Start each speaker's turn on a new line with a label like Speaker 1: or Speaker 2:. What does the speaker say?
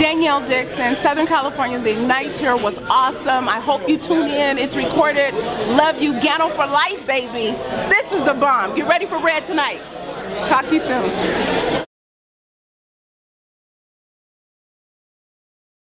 Speaker 1: Danielle Dixon, Southern California. The Ignite tour was awesome. I hope you tune in. It's recorded. Love you. Ghetto for life, baby. This is the bomb. Get ready for Red tonight. Talk to you soon.